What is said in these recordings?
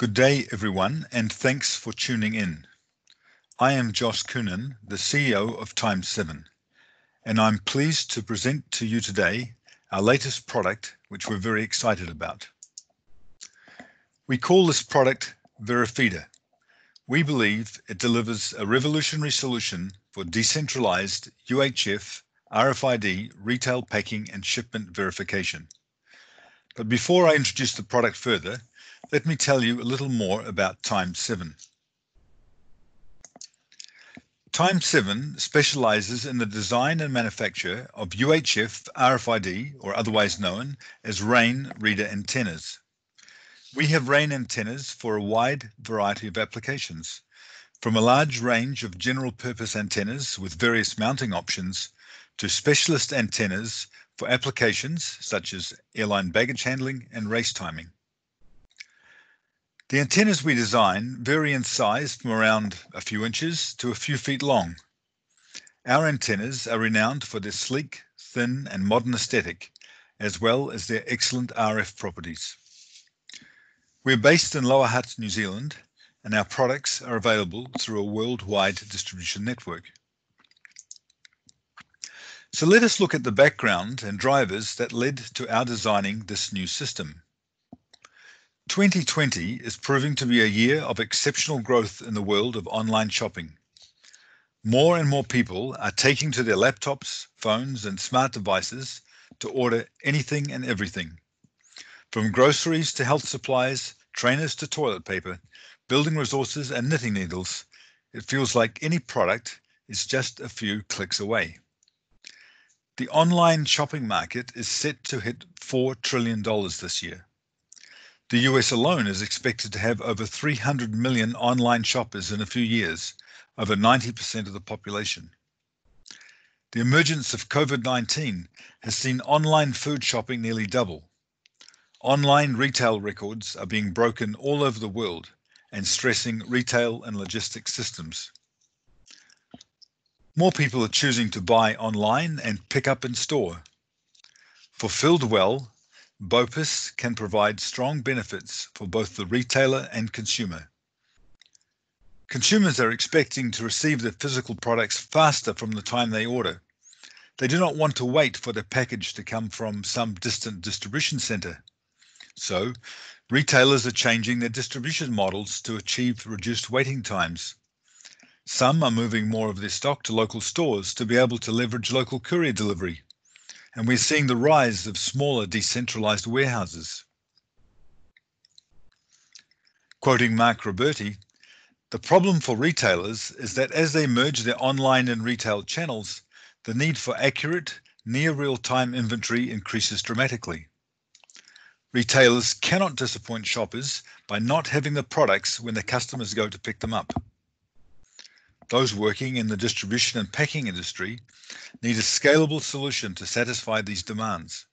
Good day, everyone, and thanks for tuning in. I am Josh Coonan, the CEO of Times-7, and I'm pleased to present to you today our latest product, which we're very excited about. We call this product veRFIDa. We believe it delivers a revolutionary solution for decentralized UHF RFID retail packing and shipment verification. But before I introduce the product further, let me tell you a little more about Times-7. Times-7 specializes in the design and manufacture of UHF RFID, or otherwise known as RAIN reader antennas. We have RAIN antennas for a wide variety of applications, from a large range of general purpose antennas with various mounting options to specialist antennas for applications such as airline baggage handling and race timing. The antennas we design vary in size from around a few inches to a few feet long. Our antennas are renowned for their sleek, thin, and modern aesthetic, as well as their excellent RF properties. We're based in Lower Hutt, New Zealand, and our products are available through a worldwide distribution network. So let us look at the background and drivers that led to our designing this new system. 2020 is proving to be a year of exceptional growth in the world of online shopping. More and more people are taking to their laptops, phones, and smart devices to order anything and everything. From groceries to health supplies, trainers to toilet paper, building resources, and knitting needles, it feels like any product is just a few clicks away. The online shopping market is set to hit $4 trillion this year. The US alone is expected to have over 300 million online shoppers in a few years, over 90% of the population. The emergence of COVID 19 has seen online food shopping nearly double. Online retail records are being broken all over the world and stressing retail and logistics systems. More people are choosing to buy online and pick up in store. Fulfilled well, BOPIS can provide strong benefits for both the retailer and consumer. Consumers are expecting to receive their physical products faster from the time they order. They do not want to wait for the package to come from some distant distribution center. So, retailers are changing their distribution models to achieve reduced waiting times. Some are moving more of their stock to local stores to be able to leverage local courier delivery and we're seeing the rise of smaller decentralized warehouses. Quoting Mark Roberti, the problem for retailers is that as they merge their online and retail channels, the need for accurate, near real time inventory increases dramatically. Retailers cannot disappoint shoppers by not having the products when the customers go to pick them up. Those working in the distribution and packing industry need a scalable solution to satisfy these demands.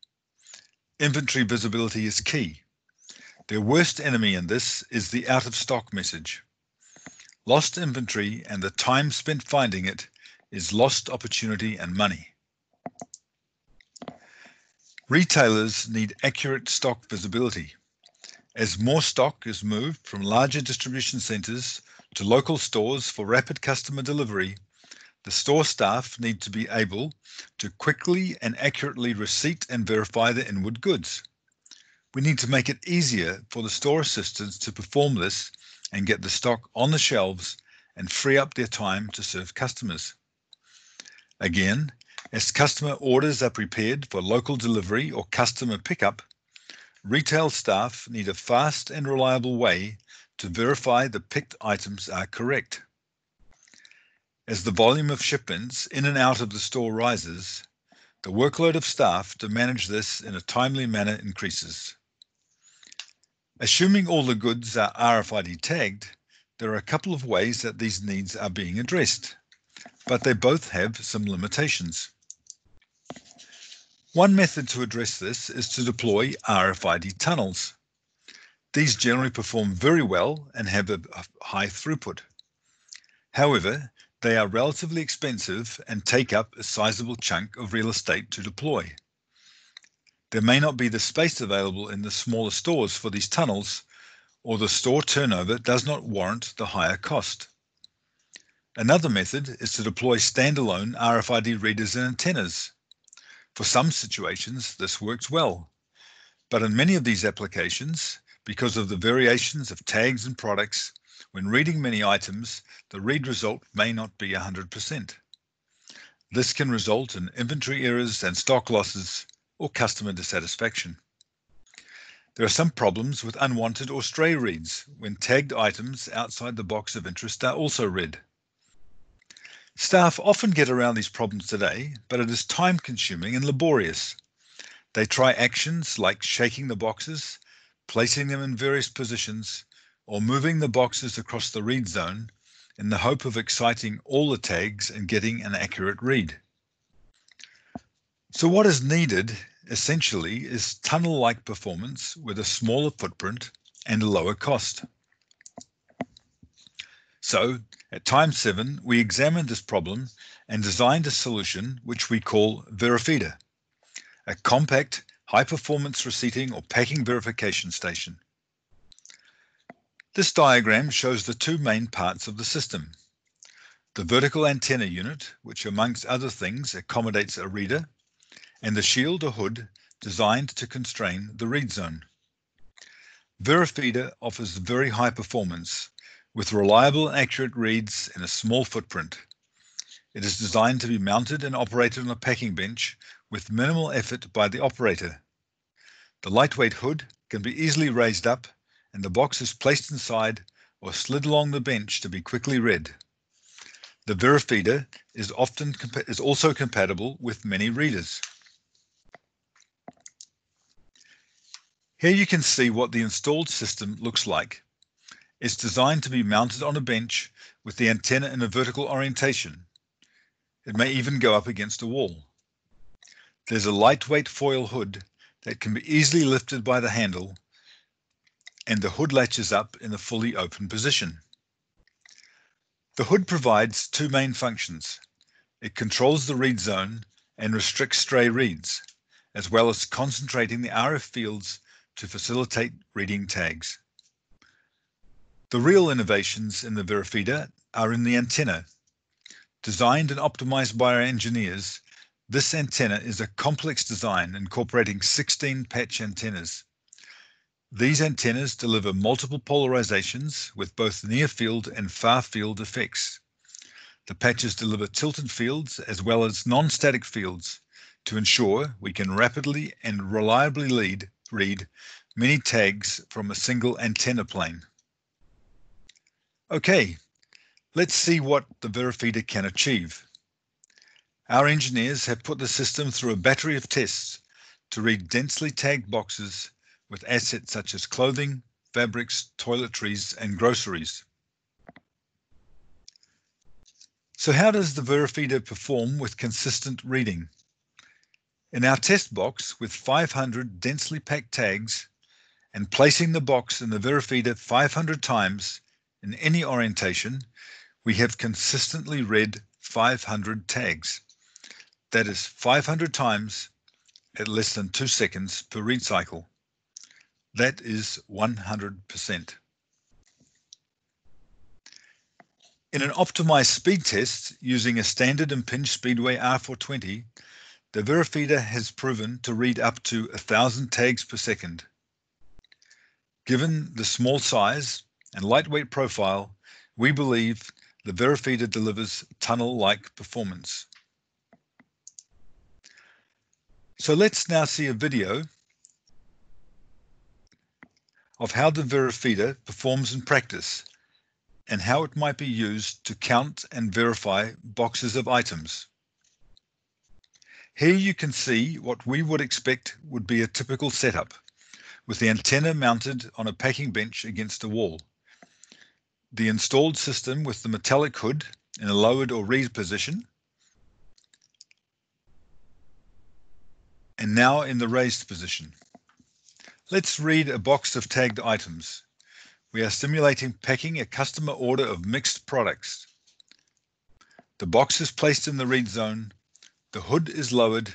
Inventory visibility is key. Their worst enemy in this is the out of stock message. Lost inventory and the time spent finding it is lost opportunity and money. Retailers need accurate stock visibility. As more stock is moved from larger distribution centers to local stores for rapid customer delivery, the store staff need to be able to quickly and accurately receipt and verify the inward goods. We need to make it easier for the store assistants to perform this and get the stock on the shelves and free up their time to serve customers. Again, as customer orders are prepared for local delivery or customer pickup, retail staff need a fast and reliable way to verify the picked items are correct. As the volume of shipments in and out of the store rises, the workload of staff to manage this in a timely manner increases. Assuming all the goods are RFID tagged, there are a couple of ways that these needs are being addressed, but they both have some limitations. One method to address this is to deploy RFID tunnels. These generally perform very well and have a, high throughput. However, they are relatively expensive and take up a sizable chunk of real estate to deploy. There may not be the space available in the smaller stores for these tunnels, or the store turnover does not warrant the higher cost. Another method is to deploy standalone RFID readers and antennas. For some situations, this works well. But in many of these applications, because of the variations of tags and products, when reading many items, the read result may not be 100%. This can result in inventory errors and stock losses or customer dissatisfaction. There are some problems with unwanted or stray reads when tagged items outside the box of interest are also read. Staff often get around these problems today, but it is time consuming and laborious. They try actions like shaking the boxes, placing them in various positions, or moving the boxes across the read zone in the hope of exciting all the tags and getting an accurate read. So what is needed essentially is tunnel-like performance with a smaller footprint and a lower cost. So at Times-7, we examined this problem and designed a solution which we call veRFIDa, a compact high-performance receipting or packing verification station. This diagram shows the two main parts of the system. The vertical antenna unit, which amongst other things accommodates a reader, and the shield or hood designed to constrain the read zone. veRFIDa offers very high performance with reliable and accurate reads in a small footprint. It is designed to be mounted and operated on a packing bench with minimal effort by the operator. The lightweight hood can be easily raised up and the box is placed inside or slid along the bench to be quickly read. The veRFIDa is often is also compatible with many readers. Here you can see what the installed system looks like it's designed to be mounted on a bench with the antenna in a vertical orientation. It may even go up against a wall. There's a lightweight foil hood that can be easily lifted by the handle and the hood latches up in a fully open position. The hood provides two main functions. It controls the read zone and restricts stray reads, as well as concentrating the RF fields to facilitate reading tags. The real innovations in the veRFIDa are in the antenna. Designed and optimized by our engineers, this antenna is a complex design incorporating 16 patch antennas. These antennas deliver multiple polarizations with both near field and far field effects. The patches deliver tilted fields as well as non-static fields to ensure we can rapidly and reliably lead, read many tags from a single antenna plane. Okay, let's see what the veRFIDa can achieve. Our engineers have put the system through a battery of tests to read densely tagged boxes with assets such as clothing, fabrics, toiletries, and groceries. So how does the veRFIDa perform with consistent reading? In our test box with 500 densely packed tags and placing the box in the veRFIDa 500 times in any orientation, we have consistently read 500 tags. That is 500 times at less than two seconds per read cycle. That is 100%. In an optimized speed test using a standard Impinj Speedway R420, the veRFIDa has proven to read up to 1,000 tags per second. Given the small size and lightweight profile, we believe the veRFIDa delivers tunnel-like performance. So let's now see a video of how the veRFIDa performs in practice and how it might be used to count and verify boxes of items. Here you can see what we would expect would be a typical setup, with the antenna mounted on a packing bench against a wall the installed system with the metallic hood in a lowered or read position. And now in the raised position. Let's read a box of tagged items. We are simulating packing a customer order of mixed products. The box is placed in the read zone, the hood is lowered,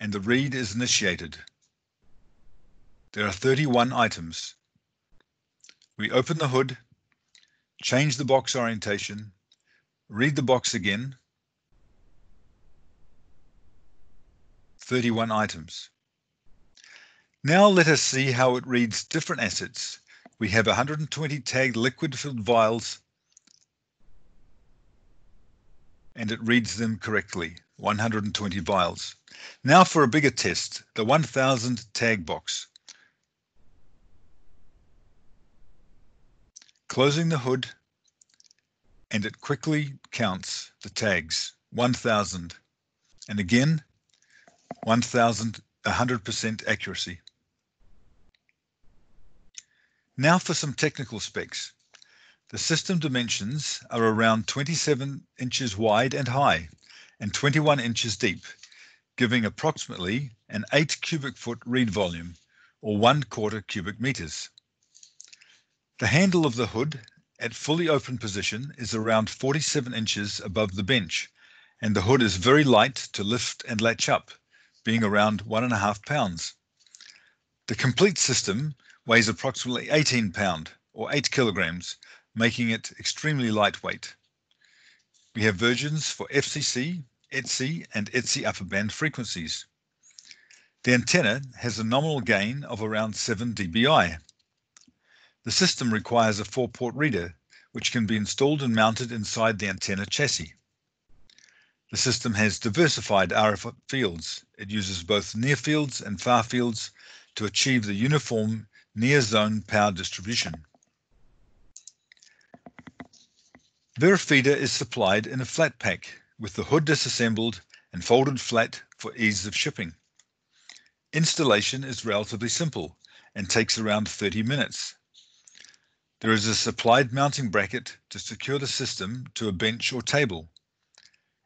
and the read is initiated. There are 31 items. We open the hood, change the box orientation, read the box again, 31 items. Now let us see how it reads different assets. We have 120 tagged liquid filled vials and it reads them correctly, 120 vials. Now for a bigger test, the 1000 tag box. Closing the hood and it quickly counts the tags, 1000. And again, 1000, 100% accuracy. Now for some technical specs. The system dimensions are around 27 inches wide and high and 21 inches deep, giving approximately an 8 cubic foot read volume or 1 quarter cubic meters. The handle of the hood at fully open position is around 47 inches above the bench and the hood is very light to lift and latch up, being around one and a half pounds. The complete system weighs approximately 18 pound or 8 kilograms making it extremely lightweight. We have versions for FCC, ETSI, and ETSI upper band frequencies. The antenna has a nominal gain of around 7 dBi. The system requires a four-port reader, which can be installed and mounted inside the antenna chassis. The system has diversified RF fields. It uses both near fields and far fields to achieve the uniform near zone power distribution. veRFIDa is supplied in a flat pack with the hood disassembled and folded flat for ease of shipping. Installation is relatively simple and takes around 30 minutes. There is a supplied mounting bracket to secure the system to a bench or table.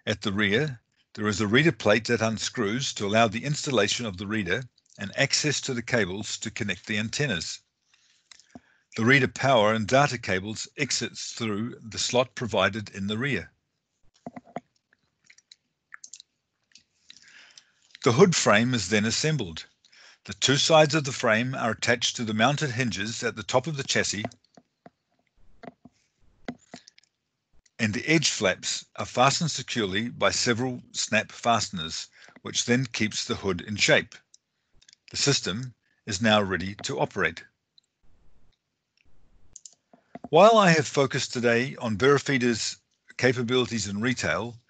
At the rear, there is a reader plate that unscrews to allow the installation of the reader and access to the cables to connect the antennas. The reader power and data cables exits through the slot provided in the rear. The hood frame is then assembled. The two sides of the frame are attached to the mounted hinges at the top of the chassis and the edge flaps are fastened securely by several snap fasteners, which then keeps the hood in shape. The system is now ready to operate. While I have focused today on veRFIDa's capabilities in retail,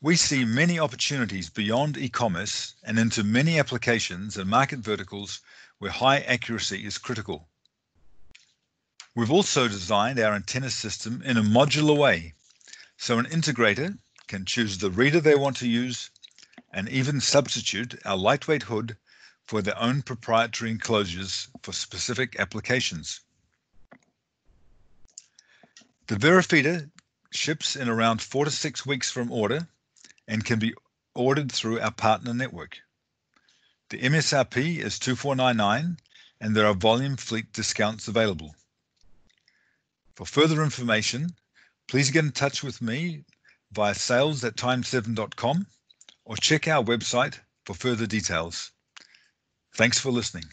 we see many opportunities beyond e-commerce and into many applications and market verticals where high accuracy is critical. We've also designed our antenna system in a modular way, so an integrator can choose the reader they want to use and even substitute our lightweight hood for their own proprietary enclosures for specific applications. The veRFIDa ships in around four to six weeks from order and can be ordered through our partner network. The MSRP is 2499 and there are volume fleet discounts available. For further information, please get in touch with me via sales at times-7.com or check our website for further details. Thanks for listening.